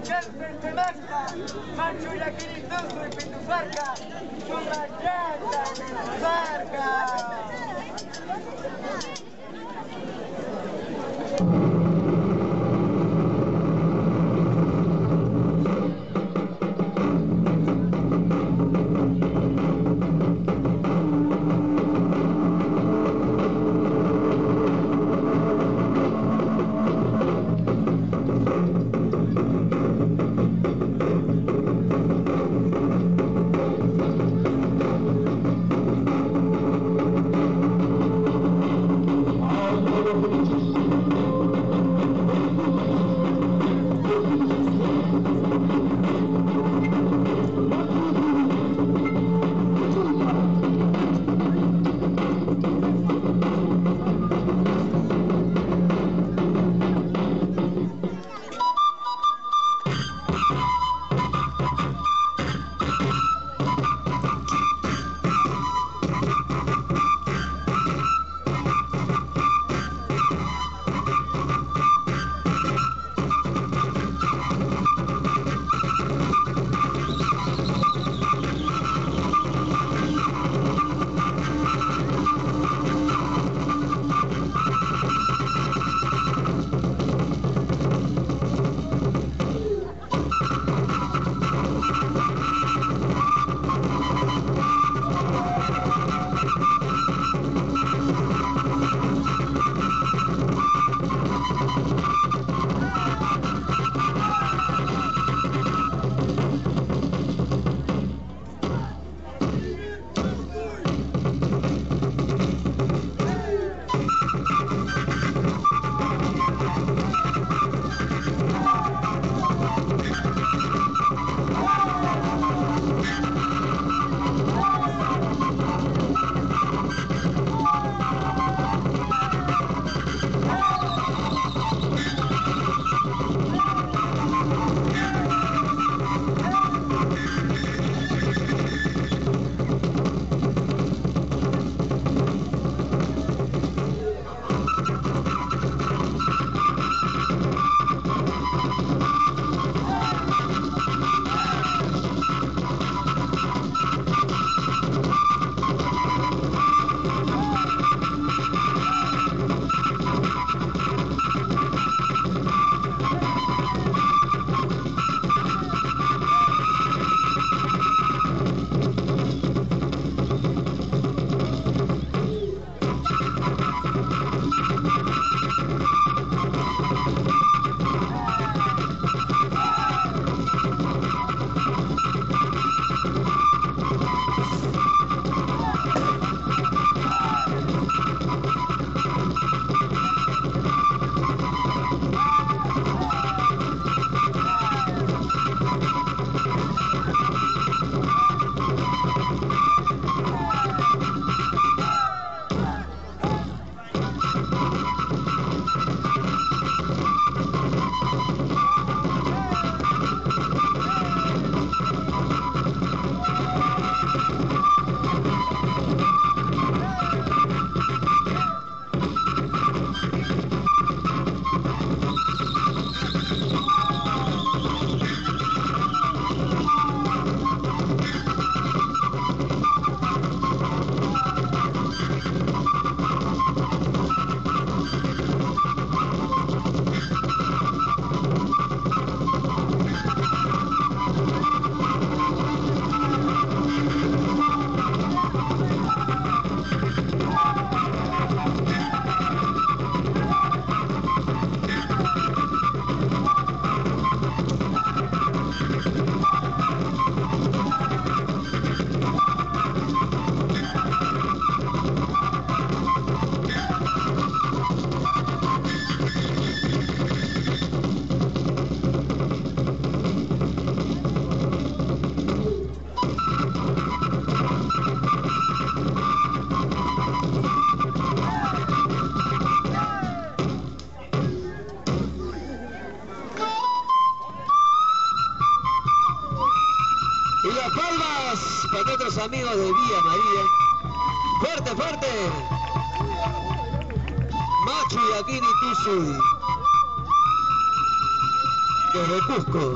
Anambacha, Anambacha, dale del Charpen de Manta, Macho y Aquilituzo Y las palmas para nuestros amigos de Vía María. Fuerte, fuerte. Machu Yakini Tuzui. Desde Cusco.